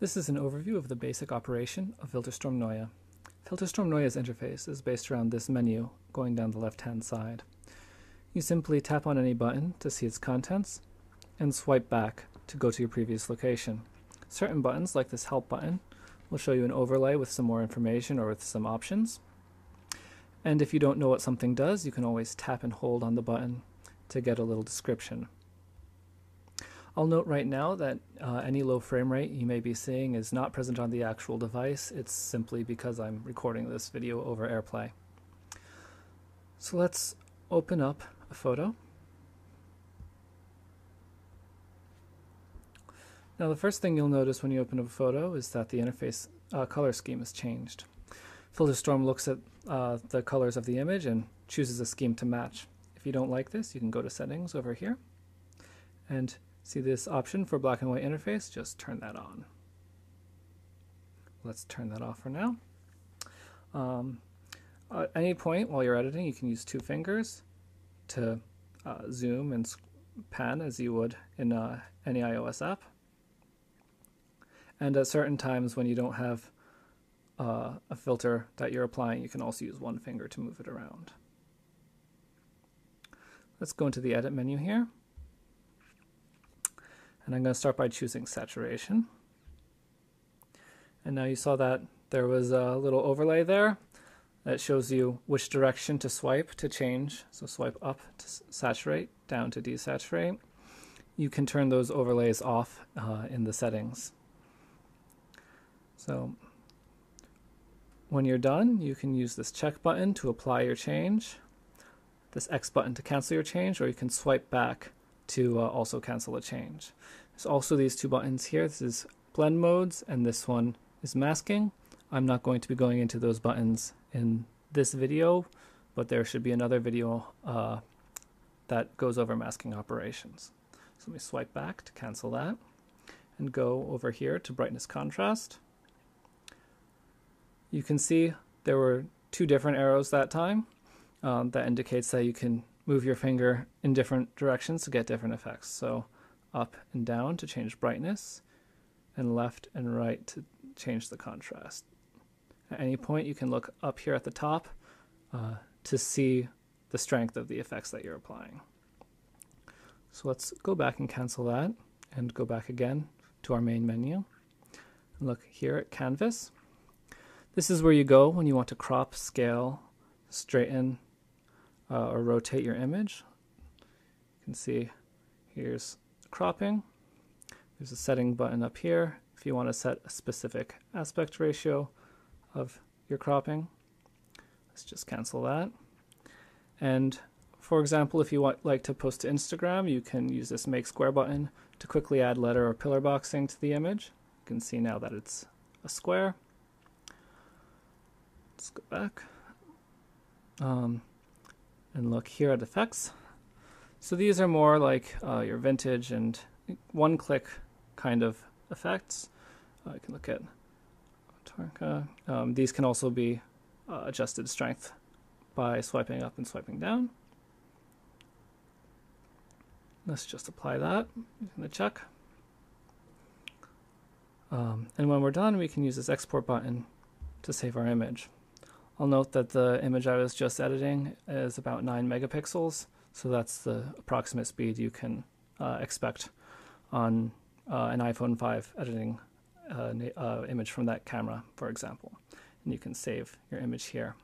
This is an overview of the basic operation of Filterstorm Neue. Filterstorm Neue's interface is based around this menu going down the left-hand side. You simply tap on any button to see its contents and swipe back to go to your previous location. Certain buttons, like this Help button, will show you an overlay with some more information or with some options. And if you don't know what something does, you can always tap and hold on the button to get a little description. I'll note right now that uh, any low frame rate you may be seeing is not present on the actual device. It's simply because I'm recording this video over AirPlay. So let's open up a photo. Now the first thing you'll notice when you open up a photo is that the interface uh, color scheme has changed. Filterstorm looks at uh, the colors of the image and chooses a scheme to match. If you don't like this, you can go to settings over here and see this option for black and white interface, just turn that on. Let's turn that off for now. Um, at any point while you're editing, you can use two fingers to uh, zoom and pan as you would in uh, any iOS app. And at certain times when you don't have uh, a filter that you're applying, you can also use one finger to move it around. Let's go into the edit menu here. And I'm going to start by choosing saturation. And now you saw that there was a little overlay there that shows you which direction to swipe to change. So swipe up to saturate, down to desaturate. You can turn those overlays off uh, in the settings. So when you're done, you can use this check button to apply your change, this X button to cancel your change, or you can swipe back to uh, also cancel a change. There's also these two buttons here. This is blend modes, and this one is masking. I'm not going to be going into those buttons in this video, but there should be another video uh, that goes over masking operations. So let me swipe back to cancel that and go over here to brightness contrast. You can see there were two different arrows that time. Um, that indicates that you can move your finger in different directions to get different effects. So up and down to change brightness, and left and right to change the contrast. At any point, you can look up here at the top uh, to see the strength of the effects that you're applying. So let's go back and cancel that and go back again to our main menu. Look here at Canvas. This is where you go when you want to crop, scale, straighten, uh, or rotate your image. You can see here's cropping. There's a setting button up here if you want to set a specific aspect ratio of your cropping. Let's just cancel that. And for example, if you want like to post to Instagram, you can use this make square button to quickly add letter or pillar boxing to the image. You can see now that it's a square. Let's go back um, and look here at effects. So these are more like uh, your vintage and one-click kind of effects. Uh, you can look at. Um, these can also be uh, adjusted strength by swiping up and swiping down. Let's just apply that using the check. Um, and when we're done, we can use this export button to save our image. I'll note that the image I was just editing is about 9 megapixels, so that's the approximate speed you can uh, expect on uh, an iPhone 5 editing uh, uh, image from that camera, for example. And you can save your image here.